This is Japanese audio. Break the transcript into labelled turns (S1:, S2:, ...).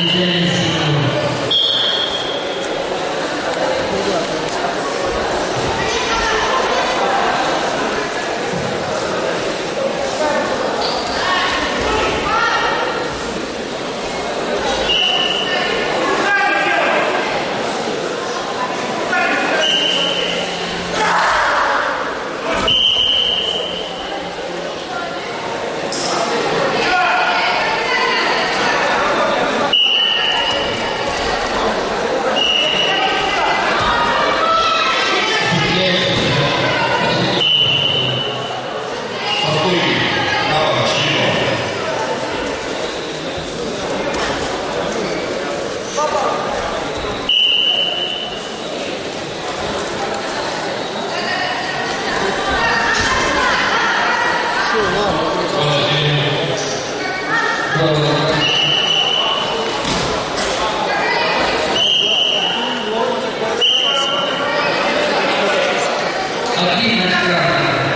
S1: and then Aquí,